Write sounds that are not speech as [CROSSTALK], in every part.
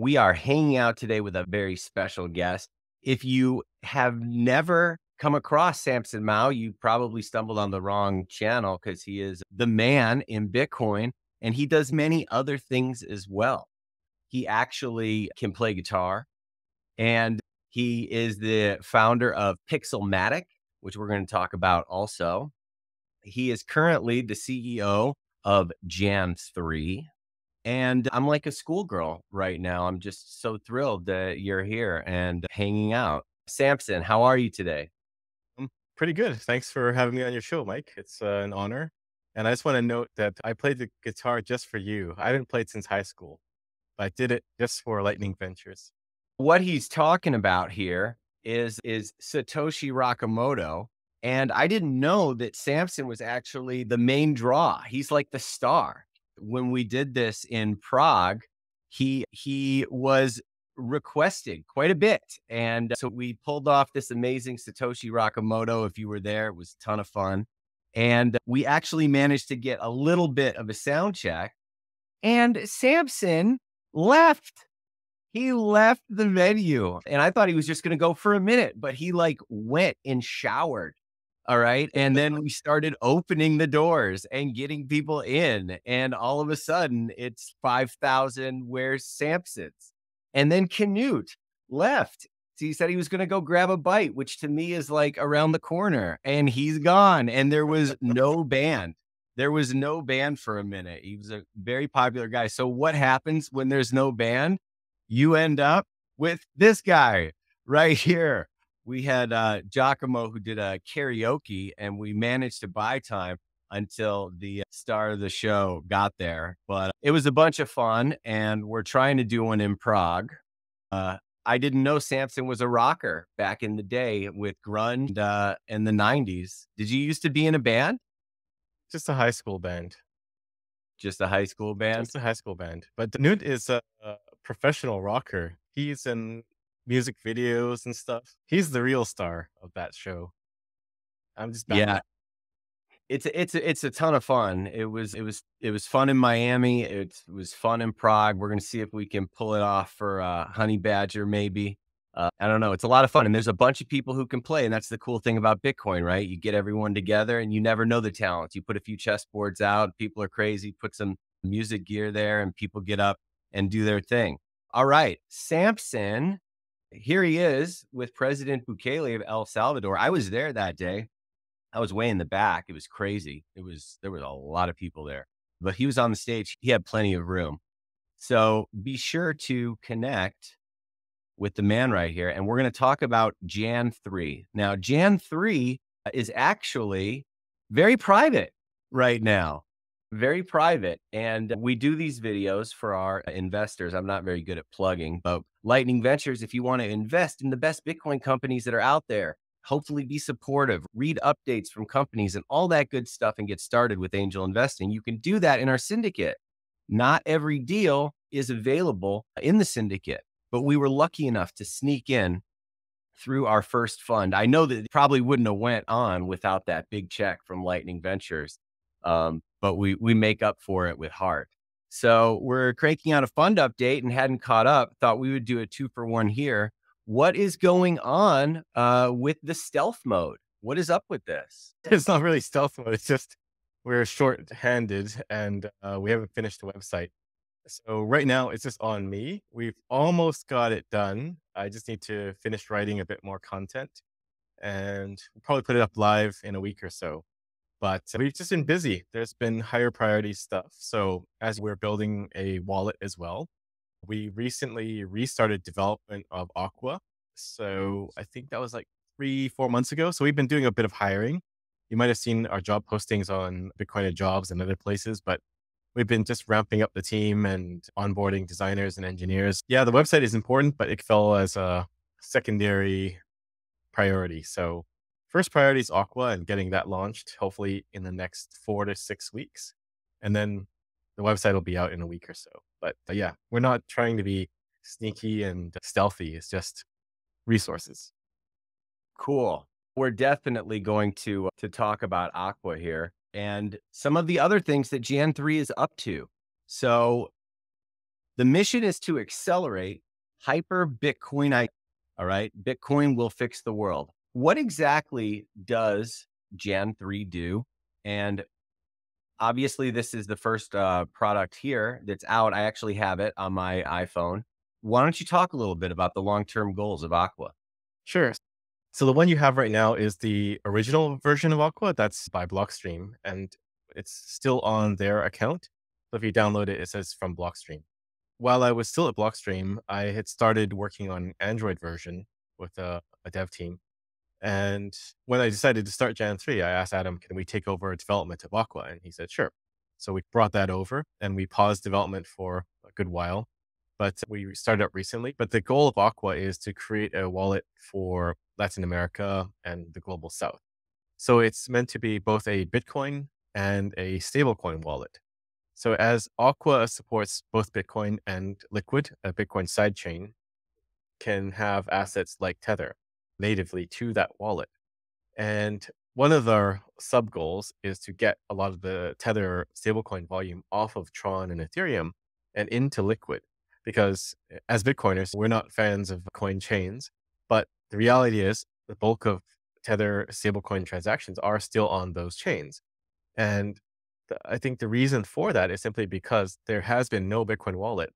We are hanging out today with a very special guest. If you have never come across Samson Mow, you probably stumbled on the wrong channel because he is the man in Bitcoin and he does many other things as well. He actually can play guitar and he is the founder of Pixelmatic, which we're going to talk about also. He is currently the CEO of Jan3, and I'm like a schoolgirl right now. I'm just so thrilled that you're here and hanging out. Samson, how are you today? I'm pretty good. Thanks for having me on your show, Mike. It's uh, an honor. And I just want to note that I played the guitar just for you. I haven't played since high school, but I did it just for Lightning Ventures. What he's talking about here is is Satoshi Rockamoto. And I didn't know that Samson was actually the main draw. He's like the star when we did this in Prague, he he was requested quite a bit. And so we pulled off this amazing Satoshi Rockamoto. If you were there, it was a ton of fun. And we actually managed to get a little bit of a sound check. And Samson left. He left the venue. And I thought he was just going to go for a minute, but he like went and showered all right. And then [LAUGHS] we started opening the doors and getting people in. And all of a sudden, it's 5,000 where's Samson's. And then Canute left. So he said he was going to go grab a bite, which to me is like around the corner. And he's gone. And there was no band. There was no band for a minute. He was a very popular guy. So what happens when there's no band? You end up with this guy right here we had uh, Giacomo who did a karaoke, and we managed to buy time until the star of the show got there. But it was a bunch of fun, and we're trying to do one in Prague. Uh, I didn't know Samson was a rocker back in the day with grunge uh, in the 90s. Did you used to be in a band? Just a high school band. Just a high school band? Just a high school band. But Newt is a, a professional rocker. He's in music videos and stuff. He's the real star of that show. I'm just yeah. It's a, it's a, it's a ton of fun. It was it was it was fun in Miami. It was fun in Prague. We're gonna see if we can pull it off for uh, Honey Badger maybe. Uh, I don't know. It's a lot of fun, and there's a bunch of people who can play, and that's the cool thing about Bitcoin, right? You get everyone together, and you never know the talents. You put a few chessboards out, people are crazy. Put some music gear there, and people get up and do their thing. All right, Samson here he is with President Bukele of El Salvador. I was there that day. I was way in the back. It was crazy. It was there was a lot of people there, but he was on the stage. He had plenty of room. So be sure to connect with the man right here, and we're going to talk about Jan three. Now, Jan three is actually very private right now very private. And we do these videos for our investors. I'm not very good at plugging, but Lightning Ventures, if you want to invest in the best Bitcoin companies that are out there, hopefully be supportive, read updates from companies and all that good stuff and get started with angel investing, you can do that in our syndicate. Not every deal is available in the syndicate, but we were lucky enough to sneak in through our first fund. I know that probably wouldn't have went on without that big check from Lightning Ventures. Um, but we we make up for it with heart. So we're cranking out a fund update and hadn't caught up. Thought we would do a two for one here. What is going on uh, with the stealth mode? What is up with this? [LAUGHS] It's not really stealth mode. It's just we're short-handed and uh, we haven't finished the website. So right now it's just on me. We've almost got it done. I just need to finish writing a bit more content and we'll probably put it up live in a week or so. But we've just been busy. There's been higher priority stuff. So as we're building a wallet as well, we recently restarted development of Aqua. So I think that was like three, four months ago. So we've been doing a bit of hiring. You might have seen our job postings on Bitcoin jobs and other places, but we've been just ramping up the team and onboarding designers and engineers. Yeah, the website is important, but it fell as a secondary priority. So first priority is Aqua and getting that launched, hopefully in the next four to six weeks. And then the website will be out in a week or so. But uh, yeah, we're not trying to be sneaky and stealthy. It's just resources. Cool. We're definitely going to to talk about Aqua here and some of the other things that Jan 3 is up to. So The mission is to accelerate hyper Bitcoin. I all right. Bitcoin will fix the world. What exactly does Jan 3 do? And obviously, this is the first uh, product here that's out. I actually have it on my iPhone. Why don't you talk a little bit about the long term goals of Aqua? Sure. So the one you have right now is the original version of Aqua. That's by Blockstream, and it's still on their account. So if you download it, it says from Blockstream. While I was still at Blockstream, I had started working on Android version with a, a dev team. And when I decided to start Jan 3, I asked Adam, can we take over development of Aqua? And he said, sure. So we brought that over and we paused development for a good while, but we started up recently. But the goal of Aqua is to create a wallet for Latin America and the global south. So it's meant to be both a Bitcoin and a stablecoin wallet. So as Aqua supports both Bitcoin and Liquid, a Bitcoin sidechain can have assets like Tether natively to that wallet. And one of our sub goals is to get a lot of the Tether stablecoin volume off of Tron and Ethereum and into Liquid. Because eh, as Bitcoiners, we're not fans of coin chains. But the reality is the bulk of Tether stablecoin transactions are still on those chains. And I think the reason for that is simply because there has been no Bitcoin wallet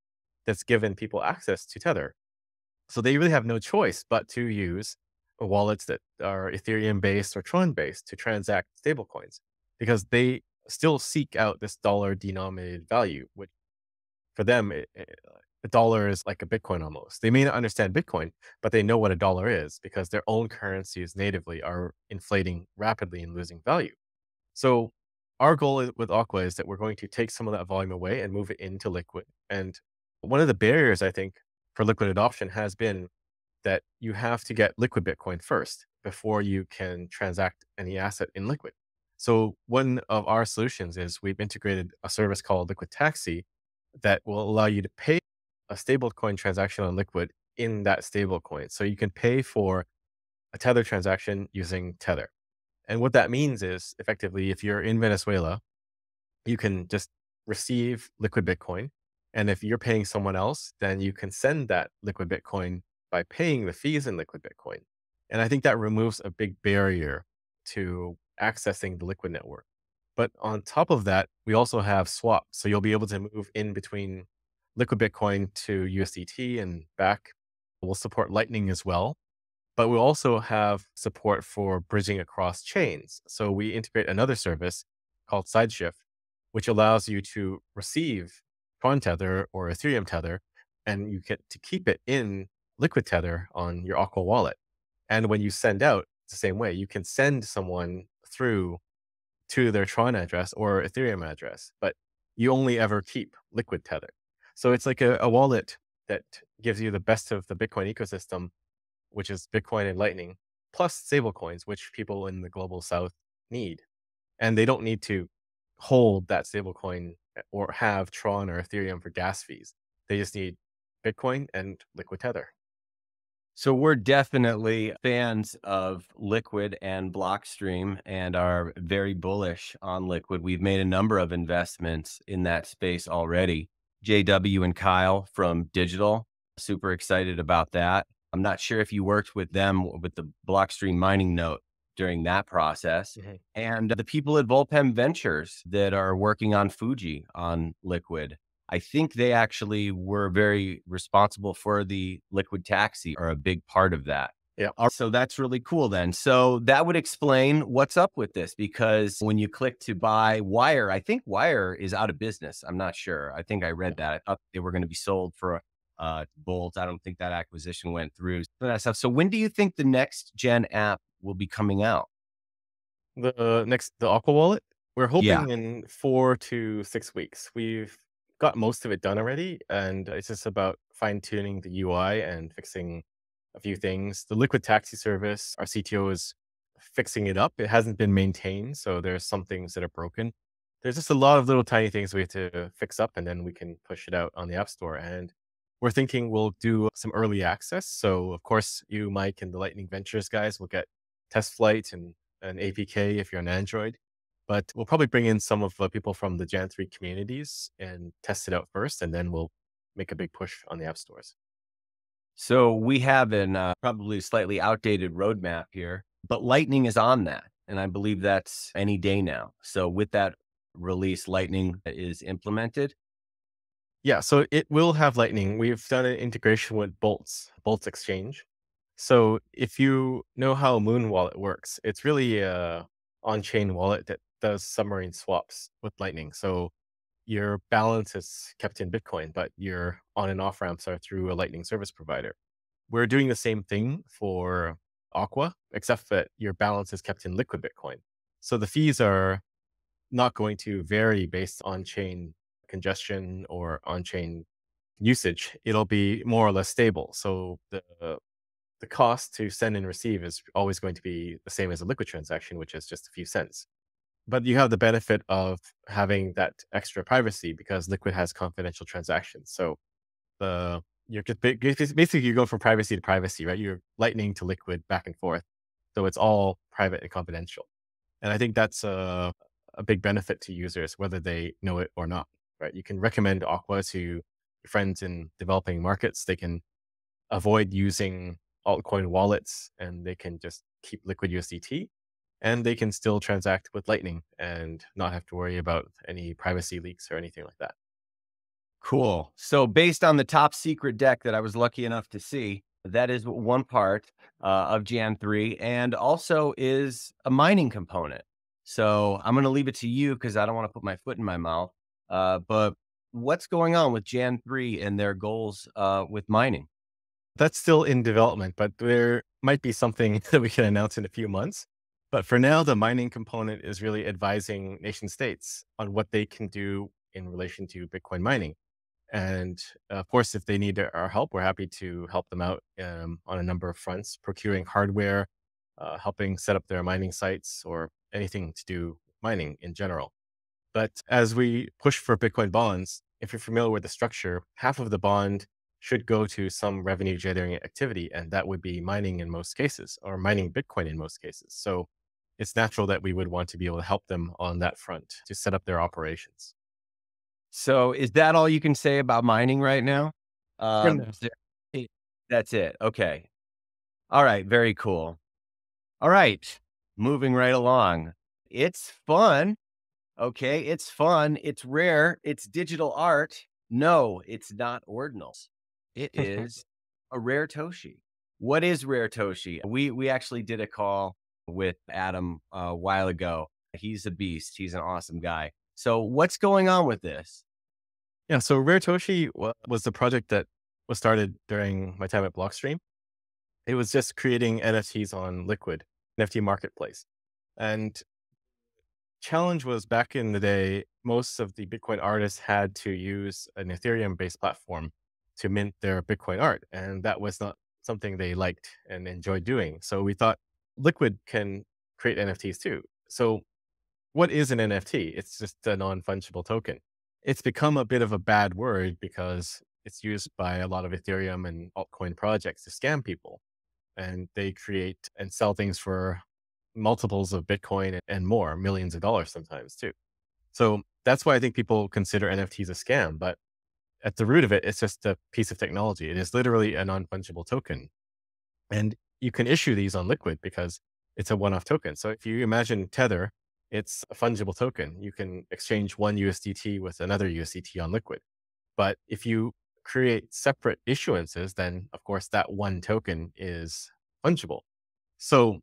that's given people access to Tether. So they really have no choice but to use wallets that are Ethereum based or Tron based to transact stablecoins because they still seek out this dollar denominated value, which for them, it, it, uh, a dollar is like a Bitcoin almost. They may not understand Bitcoin, but they know what a dollar is because their own currencies natively are inflating rapidly and losing value. So our goal with Aqua is that we're going to take some of that volume away and move it into Liquid. And one of the barriers, I think, for Liquid adoption has been that you have to get liquid Bitcoin first before you can transact any asset in liquid. So one of our solutions is we've integrated a service called Liquid Taxi that will allow you to pay a stablecoin transaction on Liquid in that stablecoin. So you can pay for a Tether transaction using Tether. And what that means is effectively, if you're in Venezuela, you can just receive liquid Bitcoin. And if you're paying someone else, then you can send that liquid Bitcoin by paying the fees in liquid Bitcoin. And I think that removes a big barrier to accessing the liquid network. But on top of that, we also have swap. So you'll be able to move in between liquid Bitcoin to USDT and back. We'll support Lightning as well. But we also have support for bridging across chains. So we integrate another service called SideShift, which allows you to receive Tron Tether or Ethereum Tether, and you get to keep it in Liquid Tether on your Aqua wallet. And when you send out, the same way. You can send someone through to their Tron address or Ethereum address, but you only ever keep Liquid Tether. So it's like a, a wallet that gives you the best of the Bitcoin ecosystem, which is Bitcoin and Lightning, plus stablecoins, which people in the global south need. And they don't need to hold that stablecoin eh, or have Tron or Ethereum for gas fees. They just need Bitcoin and Liquid Tether. So we're definitely fans of Liquid and Blockstream and are very bullish on Liquid. We've made a number of investments in that space already. JW and Kyle from Digital, super excited about that. I'm not sure if you worked with them with the Blockstream mining note during that process. Mm-hmm. And the people at Vulpem Ventures that are working on Fuji on Liquid. I think they actually were very responsible for the liquid taxi or a big part of that. Yeah. So that's really cool then. So that would explain what's up with this because when you click to buy Wyre, I think Wyre is out of business. I'm not sure. I think I read that. I thought they were going to be sold for uh, Bolt. I don't think that acquisition went through. That stuff. So when do you think the next gen app will be coming out? The next, the Aqua Wallet. We're hoping yeah. in four to six weeks. We've got most of it done already, and it's just about fine tuning the UI and fixing a few things. The Liquid Taxi service, our CTO is fixing it up. It hasn't been maintained, so there's some things that are broken. There's just a lot of little tiny things we have to fix up, and then we can push it out on the App Store. And we're thinking we'll do some early access. So, of course, you, Mike, and the Lightning Ventures guys will get test flight and an APK if you're on Android. But we'll probably bring in some of the people from the Jan3 communities and test it out first, and then we'll make a big push on the app stores. So we have an uh, probably slightly outdated roadmap here, but Lightning is on that. And I believe that's any day now. So with that release, Lightning is implemented. Yeah, so it will have Lightning. We've done an integration with Boltz, Boltz Exchange. So if you know how Muun Wallet works, it's really a on-chain wallet that does submarine swaps with Lightning. So your balance is kept in Bitcoin, but your on and off ramps are through a Lightning service provider. We're doing the same thing for Aqua, except that your balance is kept in liquid Bitcoin. So the fees are not going to vary based on chain congestion or on chain usage. It'll be more or less stable. So the the cost to send and receive is always going to be the same as a liquid transaction, which is just a few cents but you have the benefit of having that extra privacy because Liquid has confidential transactions. So the you're just basically you go from privacy to privacy, right? You're lightning to Liquid back and forth, so it's all private and confidential. And I think that's a a big benefit to users, whether they know it or not. Right? You can recommend Aqua to your friends in developing markets. They can avoid using altcoin wallets, and they can just keep Liquid USDT and they can still transact with Lightning and not have to worry about any privacy leaks or anything like that. Cool. So, based on the top secret deck that I was lucky enough to see, that is one part uh, of Jan 3 and also is a mining component. So, I'm going to leave it to you because I don't want to put my foot in my mouth. Uh, but what's going on with Jan 3 and their goals uh, with mining? That's still in development, but there might be something [LAUGHS] that we can announce in a few months. But for now, the mining component is really advising nation states on what they can do in relation to Bitcoin mining. And of course, if they need our help, we're happy to help them out um, on a number of fronts, procuring hardware, uh, helping set up their mining sites, or anything to do mining in general. But as we push for Bitcoin bonds, if you're familiar with the structure, half of the bond should go to some revenue generating activity, and that would be mining in most cases, or mining Bitcoin in most cases. So it's natural that we would want to be able to help them on that front to set up their operations. So, is that all you can say about mining right now? Um, that's it. Okay. All right. Very cool. All right. Moving right along. It's fun. Okay. It's fun. It's rare. It's digital art. No, it's not ordinals. It [LAUGHS] is a rare Toshi. What is rare Toshi? We we actually did a call with Adam uh, a while ago. He's a beast. He's an awesome guy. So, what's going on with this? Yeah, so Rare Toshi was the project that was started during my time at Blockstream. It was just creating NFTs on Liquid NFT marketplace, and challenge was back in the day. Most of the Bitcoin artists had to use an Ethereum-based platform to mint their Bitcoin art, and that was not something they liked and enjoyed doing. So we thought Liquid can create NFTs too. So, what is an NFT? It's just a non fungible token. It's become a bit of a bad word because it's used by a lot of Ethereum and altcoin projects to scam people. And they create and sell things for multiples of Bitcoin and more, millions of dollars sometimes too. So that's why I think people consider NFTs a scam. But at the root of it, it's just a piece of technology. It is literally a non fungible token. And you can issue these on Liquid because it's a one-off token. So if you imagine Tether, it's a fungible token. You can exchange one USDT with another USDT on Liquid. But if you create separate issuances, then of course that one token is fungible. So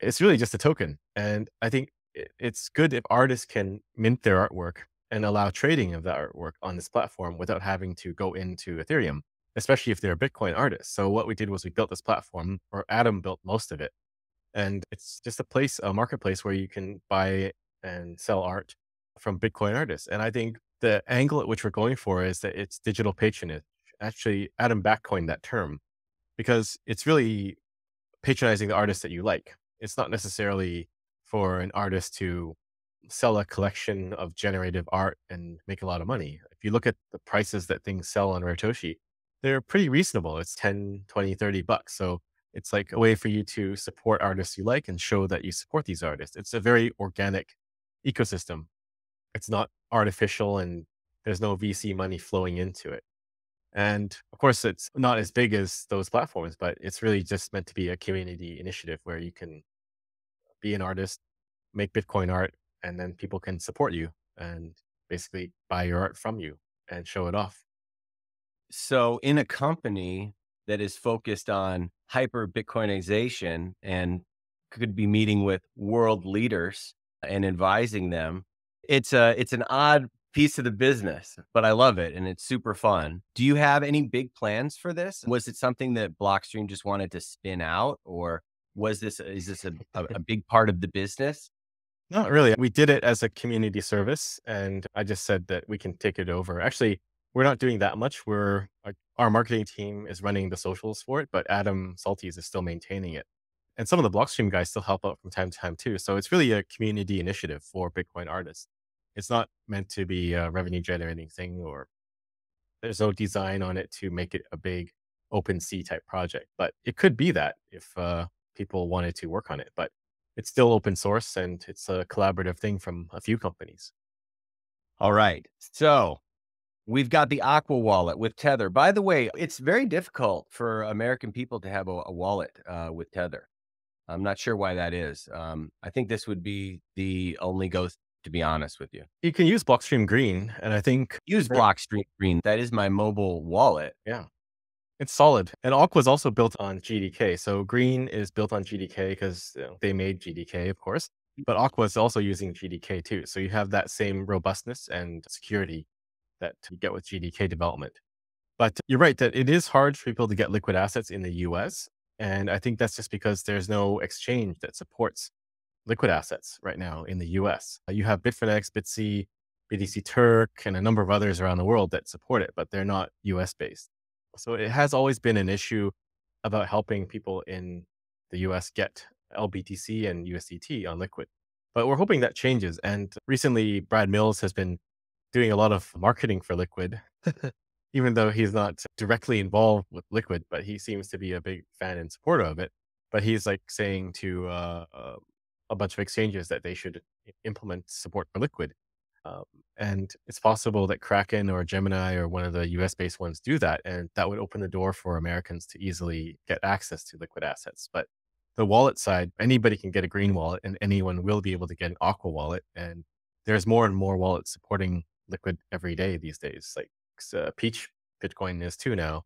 it's really just a token. And I think it's good if artists can mint their artwork and allow trading of that artwork on this platform without having to go into Ethereum especially if they're a Bitcoin artist. So what we did was we built this platform, or Adam built most of it. And it's just a place, a marketplace where you can buy and sell art from Bitcoin artists. And I think the angle at which we're going for is that it's digital patronage. Actually, Adam Back coined that term because it's really patronizing the artist that you like. It's not necessarily for an artist to sell a collection of generative art and make a lot of money. If you look at the prices that things sell on Raretoshi, they're pretty reasonable. It's 10, 20, 30 bucks. So it's like a way for you to support artists you like and show that you support these artists. It's a very organic ecosystem. It's not artificial and there's no VC money flowing into it. And of course, it's not as big as those platforms, but it's really just meant to be a community initiative where you can be an artist, make Bitcoin art, and then people can support you and basically buy your art from you and show it off. So, in a company that is focused on hyper Bitcoinization and could be meeting with world leaders and advising them, it's a it's an odd piece of the business, but I love it and it's super fun. Do you have any big plans for this? Was it something that Blockstream just wanted to spin out, or was this is this a, a, a big part of the business? Not really. We did it as a community service, and I just said that we can take it over. Actually, we're not doing that much. We're our marketing team is running the socials for it, but Adam Soltys is still maintaining it. And some of the Blockstream guys still help out from time to time too. So it's really a community initiative for Bitcoin artists. It's not meant to be a revenue generating thing or there's no design on it to make it a big OpenSea type project. But it could be that if uh, people wanted to work on it. But it's still open source and it's a collaborative thing from a few companies. All right. So we've got the Aqua wallet with Tether. By the way, it's very difficult for American people to have a, a wallet uh, with Tether. I'm not sure why that is. Um, I think this would be the only go to be honest with you. You can use Blockstream Green, and I think use Blockstream Green. That is my mobile wallet. Yeah. It's solid. And Aqua is also built on GDK. So Green is built on GDK because you know, they made GDK, of course. But Aqua is also using GDK too. So you have that same robustness and security that you get with GDK development. But you're right that it is hard for people to get liquid assets in the US. And I think that's just because there's no exchange that supports liquid assets right now in the US. Uh, you have Bitfinex, BitC, BTC Turk, and a number of others around the world that support it, but they're not US based. So it has always been an issue about helping people in the US get LBTC and USDT on Liquid. But we're hoping that changes. And recently, Brad Mills has been doing a lot of marketing for Liquid, even though he's not directly involved with Liquid, but he seems to be a big fan and supporter of it. But he's like saying to uh, uh, a bunch of exchanges that they should implement support for Liquid. Um, and it's possible that Kraken or Gemini or one of the US based ones do that. And that would open the door for Americans to easily get access to liquid assets. But the wallet side, anybody can get a green wallet and anyone will be able to get an aqua wallet. And there's more and more wallets supporting liquid every day these days. Like uh, Peach Bitcoin is too now.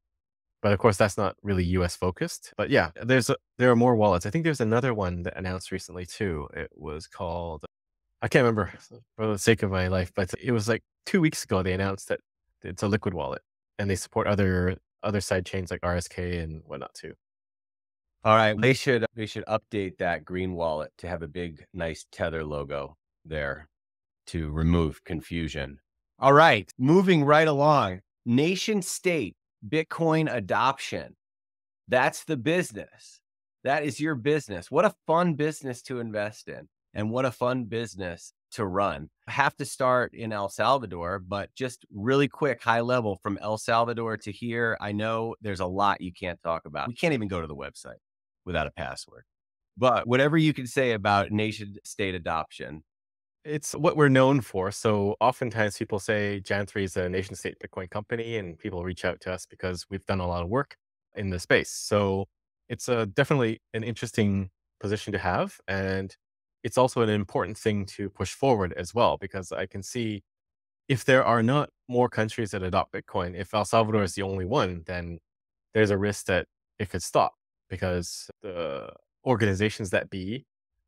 But of course, that's not really US focused. But yeah, there's a, there are more wallets. I think there's another one that announced recently too. It was called I can't remember for the sake of my life, but it was like two weeks ago they announced that it's a liquid wallet and they support other other side chains like RSK and whatnot too. All right, they should they should update that green wallet to have a big nice tether logo there to remove confusion. All right, moving right along. Nation state Bitcoin adoption. That's the business. That is your business. What a fun business to invest in. And what a fun business to run. Have to start in El Salvador, but just really quick, high level from El Salvador to here. I know there's a lot you can't talk about. We can't even go to the website without a password. But whatever you can say about nation state adoption, it's what we're known for. So oftentimes people say Jan3 is a nation state Bitcoin company, and people reach out to us because we've done a lot of work in the space. So it's a, definitely an interesting position to have. And it's also an important thing to push forward as well, because I can see if there are not more countries that adopt Bitcoin, if El Salvador is the only one, then there's a risk that it could stop because the organizations that be,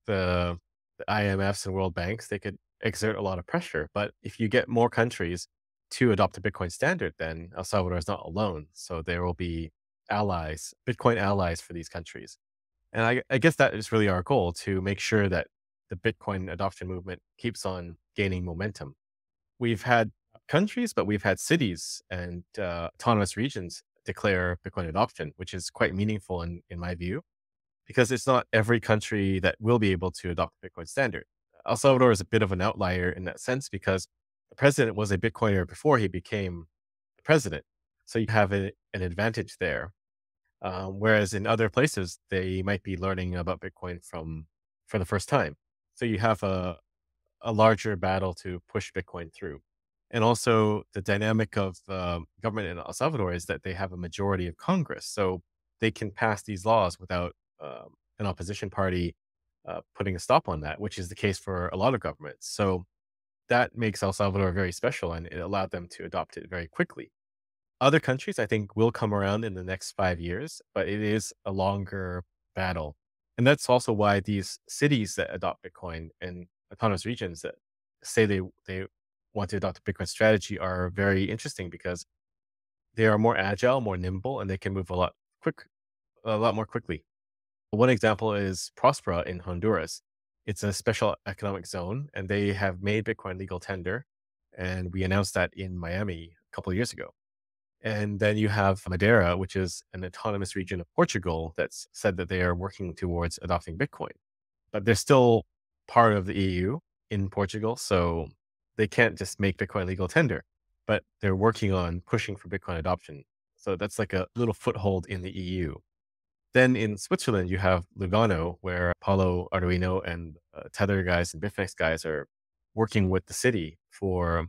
the, the IMFs and World Banks, they could exert a lot of pressure. But if you get more countries to adopt a Bitcoin standard, then El Salvador is not alone. So there will be allies, Bitcoin allies for these countries. And I, I guess that is really our goal to make sure that the Bitcoin adoption movement keeps on gaining momentum. We've had countries, but we've had cities and uh, autonomous regions declare Bitcoin adoption, which is quite meaningful in, in my view, because it's not every country that will be able to adopt the Bitcoin standard. El Salvador is a bit of an outlier in that sense because the president was a Bitcoiner before he became the president. So you have a, an advantage there. Um, whereas in other places, they might be learning about Bitcoin from for the first time. So you have a a larger battle to push Bitcoin through. And also the dynamic of uh, government in El Salvador is that they have a majority of Congress. So they can pass these laws without um, an opposition party uh, putting a stop on that, which is the case for a lot of governments. So that makes El Salvador very special and it allowed them to adopt it very quickly. Other countries, I think, will come around in the next five years, but it is a longer battle. And that's also why these cities that adopt Bitcoin and autonomous regions that say they, they want to adopt a Bitcoin strategy are very interesting because they are more agile, more nimble, and they can move a lot quick, a lot more quickly. One example is Prospera in Honduras. It's a special economic zone, and they have made Bitcoin legal tender. And we announced that in Miami a couple of years ago. And then you have Madeira, which is an autonomous region of Portugal that's said that they are working towards adopting Bitcoin. But they're still part of the EU in Portugal. So they can't just make Bitcoin legal tender, but they're working on pushing for Bitcoin adoption. So that's like a little foothold in the EU. Then in Switzerland, you have Lugano, where Paolo Ardoino and uh, Tether guys and Bitfinex guys are working with the city for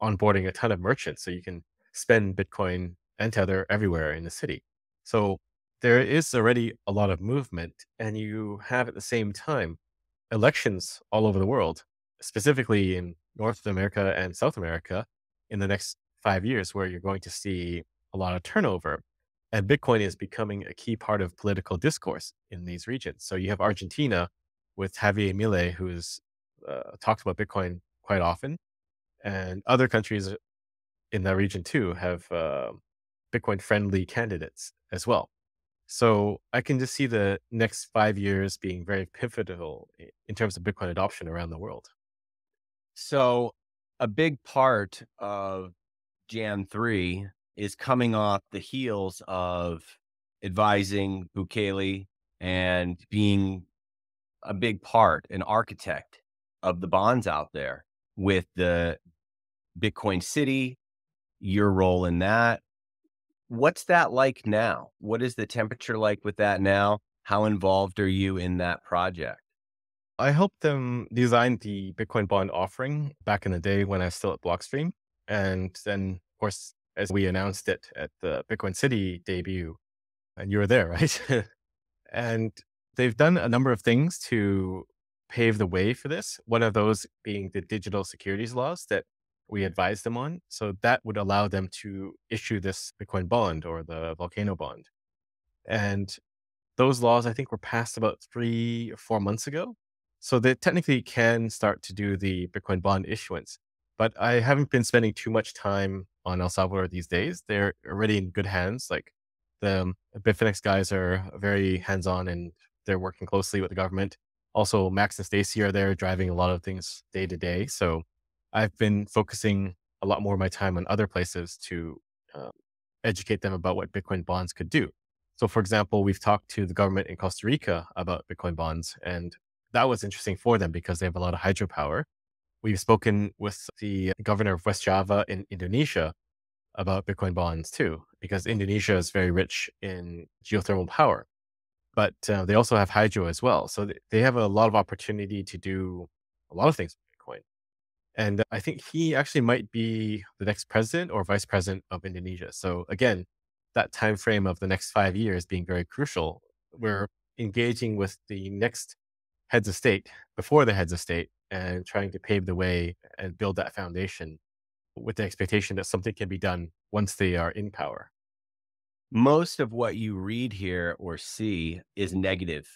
onboarding a ton of merchants. So you can spend Bitcoin and Tether everywhere in the city. So there is already a lot of movement, and you have at the same time elections all over the world, specifically in North America and South America in the next five years, where you're going to see a lot of turnover. And Bitcoin is becoming a key part of political discourse in these regions. So you have Argentina with Javier Milei, who's uh, talks about Bitcoin quite often, and other countries in that region too have uh, Bitcoin friendly candidates as well. So I can just see the next five years being very pivotal in terms of Bitcoin adoption around the world. So a big part of Jan 3 is coming off the heels of advising Bukele and being a big part, an architect of the bonds out there with the Bitcoin City, your role in that. What's that like now? What is the temperature like with that now? How involved are you in that project? I helped them design the Bitcoin bond offering back in the day when I was still at Blockstream. And then, of course, as we announced it at the Bitcoin City debut, and you were there, [LAUGHS] right? and they've done a number of things to pave the way for this. One of those being the digital securities laws that we advised them on. So that would allow them to issue this Bitcoin bond or the volcano bond. And those laws, I think, were passed about three or four months ago. So they technically can start to do the Bitcoin bond issuance. But I haven't been spending too much time on El Salvador these days. They're already in good hands. Like the Bitfinex guys are very hands on and they're working closely with the government. Also, Max and Stacy are there driving a lot of things day to day. So I've been focusing a lot more of my time on other places to um, educate them about what Bitcoin bonds could do. So, for example, we've talked to the government in Costa Rica about Bitcoin bonds, and that was interesting for them because they have a lot of hydropower. We've spoken with the governor of West Java in Indonesia about Bitcoin bonds too, because Indonesia is very rich in geothermal power, but uh, they also have hydro as well. So they have a lot of opportunity to do a lot of things with Bitcoin. and I think he actually might be the next president or vice president of Indonesia. So again, that time frame of the next five years being very crucial. We're engaging with the next heads of state before the heads of state and trying to pave the way and build that foundation with the expectation that something can be done once they are in power. Most of what you read here or see is negative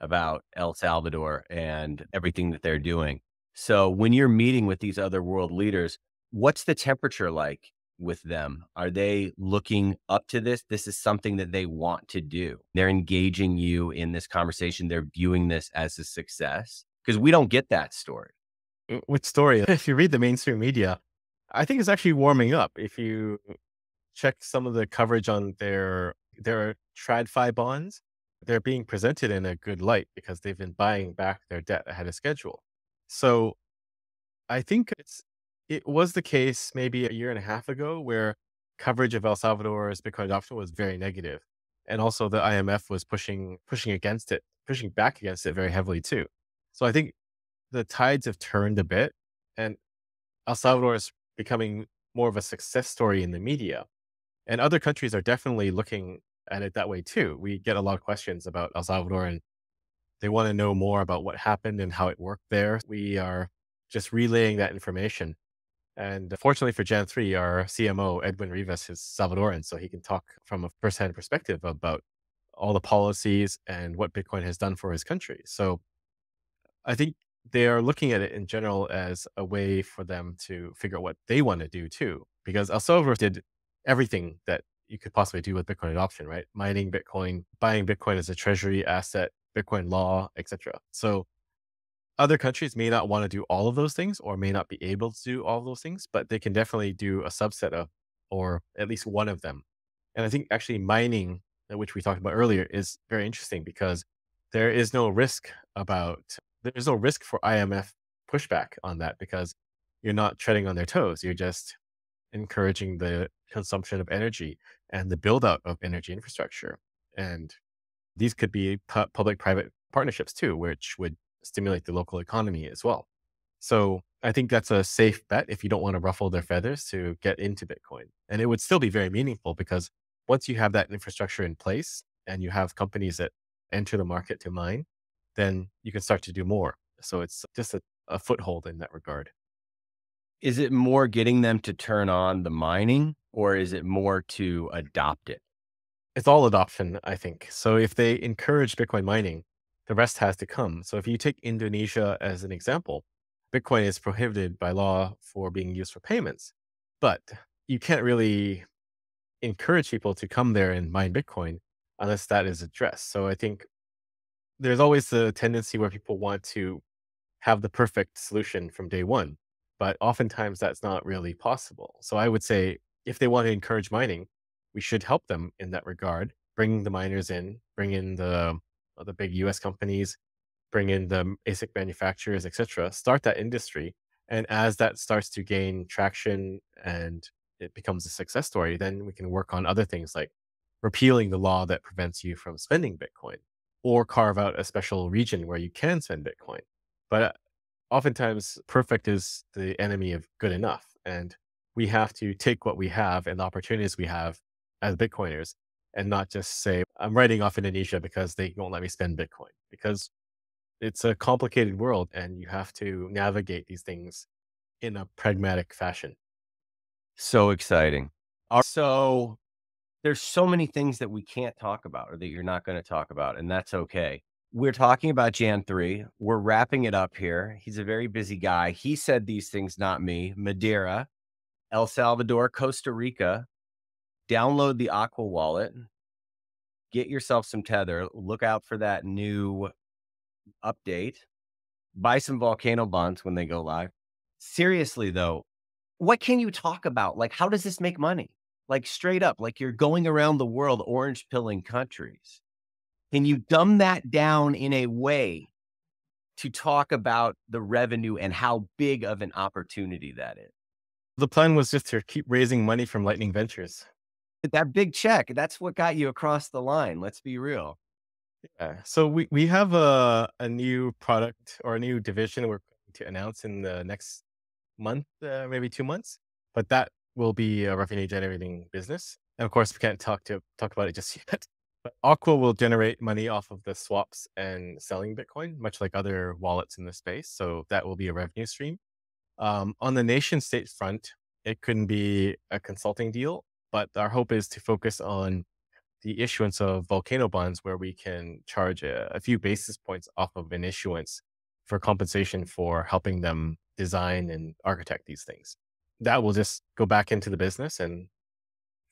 about El Salvador and everything that they're doing. So when you're meeting with these other world leaders, what's the temperature like with them? Are they looking up to this? This is something that they want to do. They're engaging you in this conversation. They're viewing this as a success because we don't get that story. Which story? [LAUGHS] If you read the mainstream media, I think it's actually warming up. If you check some of the coverage on their their TradFi bonds, they're being presented in a good light because they've been buying back their debt ahead of schedule. So I think it's it was the case maybe a year and a half ago where coverage of El Salvador's Bitcoin adoption was very negative. And also the IMF was pushing pushing against it, pushing back against it very heavily too. So I think the tides have turned a bit and El Salvador is becoming more of a success story in the media. And other countries are definitely looking at it that way too. We get a lot of questions about El Salvador and they want to know more about what happened and how it worked there. We are just relaying that information. And fortunately for Jan 3, our CMO, Edwin Rivas, is Salvadoran, so he can talk from a firsthand perspective about all the policies and what Bitcoin has done for his country. So I think they are looking at it in general as a way for them to figure out what they want to do too. Because El Salvador did everything that you could possibly do with Bitcoin adoption, right? Mining Bitcoin, buying Bitcoin as a treasury asset, Bitcoin law, etc. So other countries may not want to do all of those things or may not be able to do all of those things, but they can definitely do a subset of or at least one of them. And I think actually mining, uh, which we talked about earlier, is very interesting because there is no risk about there's no risk for IMF pushback on that because you're not treading on their toes. You're just encouraging the consumption of energy and the build out of energy infrastructure. And these could be pu- public private partnerships too, which would stimulate the local economy as well. So I think that's a safe bet if you don't want to ruffle their feathers to get into Bitcoin. And it would still be very meaningful because once you have that infrastructure in place and you have companies that enter the market to mine, then you can start to do more. So it's just a, a foothold in that regard. Is it more getting them to turn on the mining or is it more to adopt it? It's all adoption, I think. So if they encourage Bitcoin mining, the rest has to come. So if you take Indonesia as an example, Bitcoin is prohibited by law for being used for payments, but you can't really encourage people to come there and mine Bitcoin unless that is addressed. So I think there's always the tendency where people want to have the perfect solution from day one, but oftentimes that's not really possible. So I would say if they want to encourage mining, we should help them in that regard, bring the miners in, bring in the uh, the big US companies, bring in the ASIC manufacturers, etc. Start that industry, and as that starts to gain traction and it becomes a success story, then we can work on other things like repealing the law that prevents you from spending Bitcoin or carve out a special region where you can spend Bitcoin. But uh, oftentimes, perfect is the enemy of good enough. And we have to take what we have and the opportunities we have as Bitcoiners and not just say, I'm writing off Indonesia because they won't let me spend Bitcoin. Because it's a complicated world and you have to navigate these things in a pragmatic fashion. So exciting. So there's so many things that we can't talk about or that you're not going to talk about, and that's okay. We're talking about Jan 3. We're wrapping it up here. He's a very busy guy. He said these things, not me. Madeira, El Salvador, Costa Rica. Download the Aqua wallet. Get yourself some Tether. Look out for that new update. Buy some volcano bonds when they go live. Seriously, though, what can you talk about? Like, how does this make money? Like straight up, like you're going around the world orange pilling countries. Can you dumb that down in a way to talk about the revenue and how big of an opportunity that is? The plan was just to keep raising money from Lightning Ventures. That big check, that's what got you across the line. Let's be real. Yeah. So we, we have a, a new product or a new division we're going to announce in the next month, uh, maybe two months. But that will be a revenue generating business. And of course, we can't talk to talk about it just [LAUGHS] yet. But Aqua will generate money off of the swaps and selling Bitcoin, much like other wallets in the space. So that will be a revenue stream. Um, on the nation state front, it couldn't be a consulting deal, but our hope is to focus on the issuance of volcano bonds where we can charge a, a few basis points off of an issuance for compensation for helping them design and architect these things that will just go back into the business and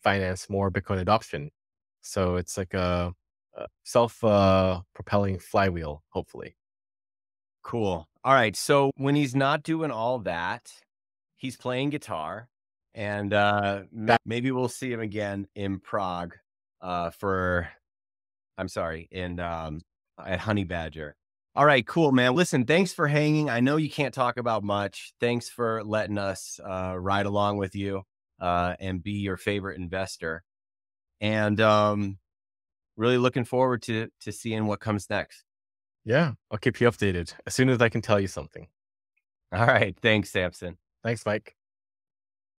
finance more Bitcoin adoption. So it's like a, a self uh, propelling flywheel, hopefully. Cool. All right. So when he's not doing all that, he's playing guitar, and uh, maybe we'll see him again in Prague uh, for. I'm sorry, in um, at Honey Badger. All right, cool, man. Listen, thanks for hanging. I know you can't talk about much. Thanks for letting us uh, ride along with you uh, and be your favorite investor. And um, really looking forward to to seeing what comes next. Yeah, I'll keep you updated as soon as I can tell you something. All right. Thanks, Samson. Thanks, Mike.